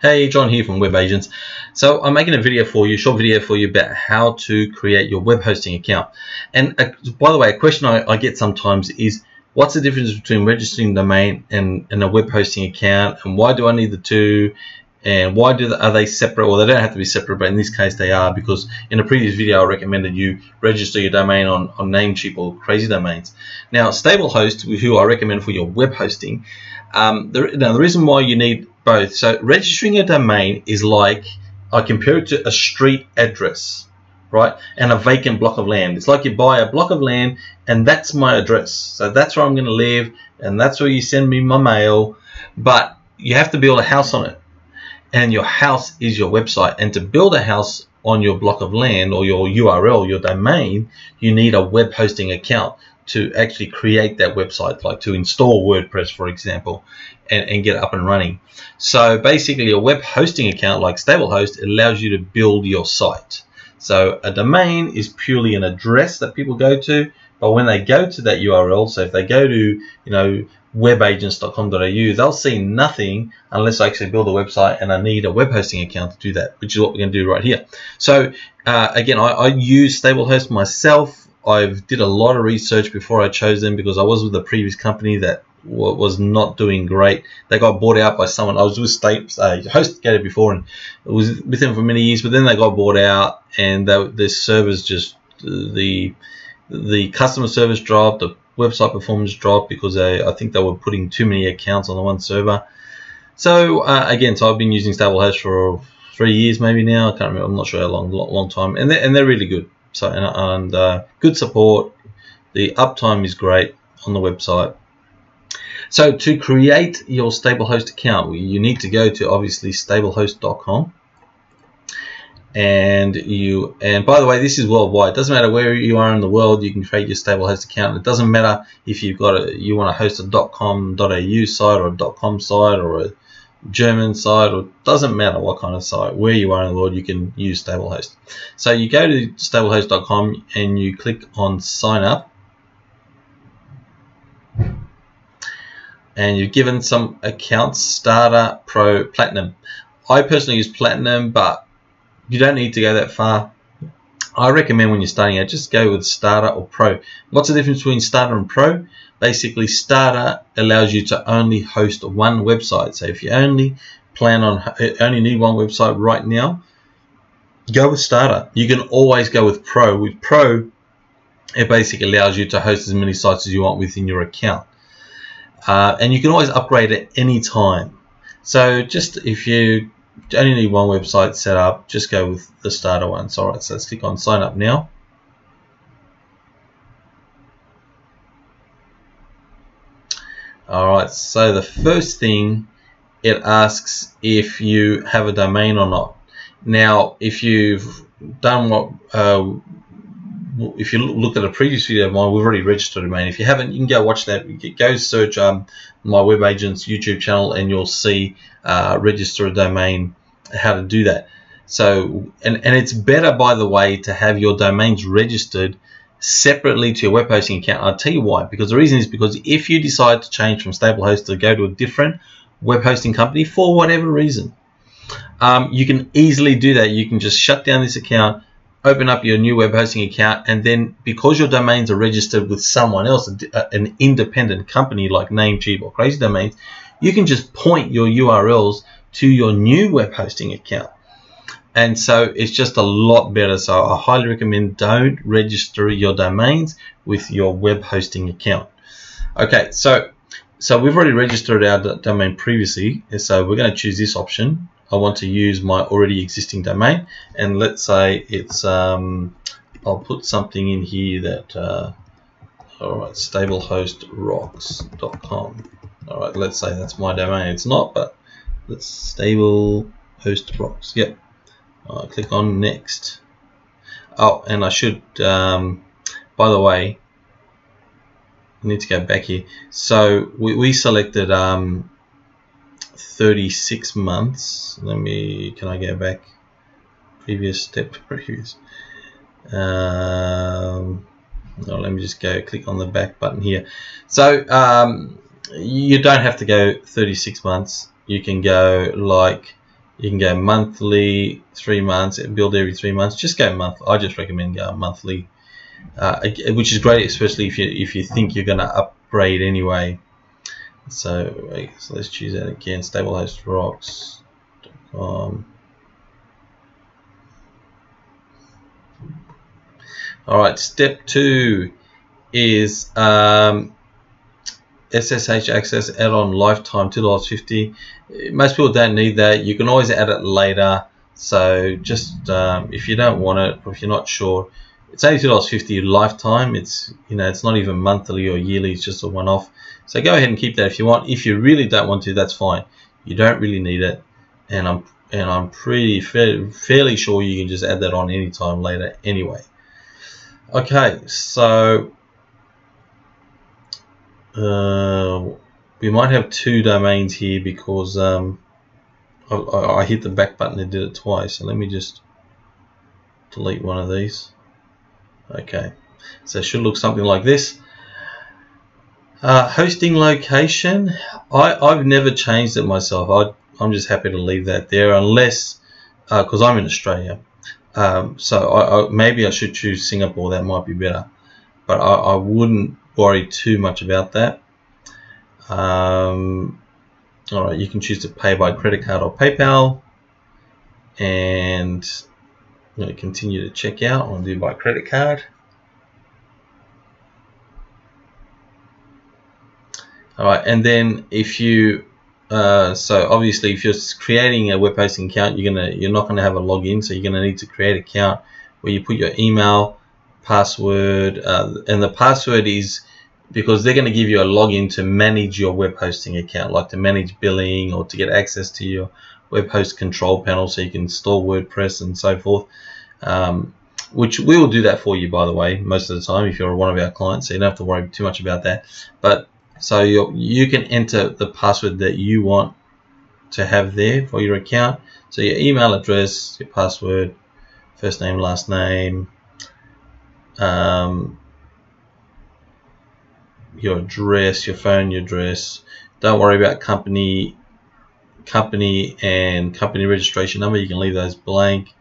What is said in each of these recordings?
Hey, John here from Web Agents. So I'm making a video for you, short video for you about how to create your web hosting account. And uh, by the way, a question I, I, get sometimes is, what's the difference between registering domain and, and a web hosting account? And why do I need the two? And why do they, are they separate? Well, they don't have to be separate, but in this case they are because in a previous video I recommended you register your domain on, on Namecheap or Crazy Domains. Now, StableHost, who I recommend for your web hosting, um, the, now the reason why you need both. So registering a domain is like, I compare it to a street address, right? And a vacant block of land. It's like you buy a block of land and that's my address. So that's where I'm going to live and that's where you send me my mail. But you have to build a house on it. And your house is your website. And to build a house on your block of land or your URL, your domain, you need a web hosting account to actually create that website, like to install WordPress, for example, and, and get up and running. So basically, a web hosting account like StableHost allows you to build your site. So a domain is purely an address that people go to, but when they go to that URL, so if they go to, you know, webagents.com.au, they'll see nothing unless I actually build a website and I need a web hosting account to do that, which is what we're going to do right here. So uh, again, I, I use StableHost myself. I did a lot of research before I chose them because I was with a previous company that was not doing great. They got bought out by someone. I was with State uh, HostGator before and was with them for many years, but then they got bought out and they, their servers just the the customer service dropped, the website performance dropped because they, I think they were putting too many accounts on the one server. So uh, again, so I've been using StableHost for three years maybe now. I can't remember. I'm not sure how long, long time, and they're, and they're really good. So and, and uh, good support. The uptime is great on the website. So to create your StableHost account, you need to go to obviously stablehost.com and you and by the way this is worldwide it doesn't matter where you are in the world you can create your StableHost account it doesn't matter if you've got a you want to host a .com.au site or a .com site or a German site or doesn't matter what kind of site where you are in the world you can use StableHost so you go to stablehost.com and you click on sign up. And you're given some accounts starter pro platinum. I personally use platinum but you don't need to go that far I recommend when you're starting out just go with starter or pro. What's the difference between starter and pro. Basically starter allows you to only host one website. So if you only plan on only need one website right now go with starter. You can always go with pro. With pro it basically allows you to host as many sites as you want within your account. Uh, and you can always upgrade at any time. So just if you only need one website set up just go with the starter one so alright so let's click on sign up now Alright, so the first thing it asks if you have a domain or not. Now, if you've done what, uh, if you look at a previous video of mine, we've already registered a domain. If you haven't, you can go watch that. Go search um, my web agents YouTube channel and you'll see uh, register a domain, how to do that. So, and, and it's better, by the way, to have your domains registered separately to your web hosting account. I'll tell you why. Because the reason is because if you decide to change from StableHost to go to a different web hosting company for whatever reason, um, you can easily do that. You can just shut down this account, open up your new web hosting account, and then because your domains are registered with someone else, an independent company like Namecheap or Crazy Domains, you can just point your URLs to your new web hosting account. And so it's just a lot better. So I highly recommend don't register your domains with your web hosting account. Okay so so we've already registered our domain previously. So we're going to choose this option. I want to use my already existing domain. And let's say it's um, I'll put something in here that uh, alright stablehostrocks.com alright let's say that's my domain. It's not but let's stable host rocks yep. Uh, click on next. Oh and I should um, by the way I need to go back here. So we, we selected um, 36 months. Let me can I go back? Previous step previous. Um, no, let me just go click on the back button here. So um, you don't have to go 36 months you can go like you can go monthly three months billed every three months. Just go month I just recommend going monthly. Uh, which is great especially if you if you think you're going to upgrade anyway. So, so let's choose that again. Stable-Host Rocks.com Alright, step two is um, SSH access add-on lifetime $2.50. Most people don't need that. You can always add it later. So just um, if you don't want it, or if you're not sure, it's only $2.50 lifetime. It's you know it's not even monthly or yearly. It's just a one-off. So go ahead and keep that if you want. If you really don't want to, that's fine. You don't really need it, and I'm and I'm pretty fairly sure you can just add that on anytime later anyway. Okay, so uh, we might have two domains here because um, I, I, hit the back button and did it twice. So let me just delete one of these. Okay, so it should look something like this. Uh, hosting location, I, I've never changed it myself. I, I'm just happy to leave that there unless, because uh, I'm in Australia. Um, so I, I, maybe I should choose Singapore. That might be better, but I, I wouldn't worry too much about that. Um, all right, you can choose to pay by credit card or PayPal, and I'm going to continue to check out. I'll do by credit card. All right, and then if you uh, so obviously if you're creating a web hosting account you're gonna you're not gonna have a login so you're gonna need to create an account where you put your email password uh, and the password is because they're going to give you a login to manage your web hosting account like to manage billing or to get access to your web host control panel so you can install WordPress and so forth um, which we will do that for you by the way most of the time if you're one of our clients so you don't have to worry too much about that but so you you can enter the password that you want to have there for your account. So your email address, your password, first name, last name, um, your address, your phone, your address. Don't worry about company, company and company registration number. You can leave those blank.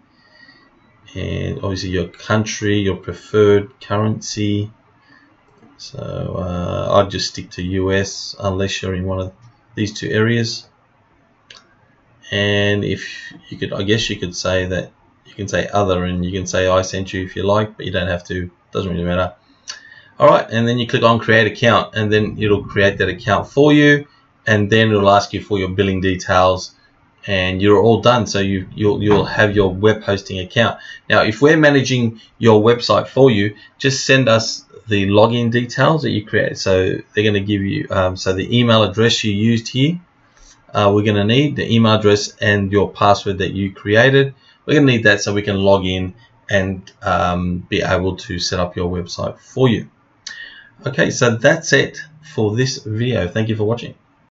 And obviously your country, your preferred currency, so uh, I'd just stick to US unless you're in one of these two areas. And if you could, I guess you could say that you can say other and you can say I sent you if you like, but you don't have to. Doesn't really matter. All right, and then you click on create account, and then it'll create that account for you, and then it'll ask you for your billing details, and you're all done. So you you'll you'll have your web hosting account. Now, if we're managing your website for you, just send us the login details that you create. So they're going to give you, um, so the email address you used here, uh, we're going to need the email address and your password that you created. We're going to need that so we can log in and um, be able to set up your website for you. Okay, so that's it for this video. Thank you for watching.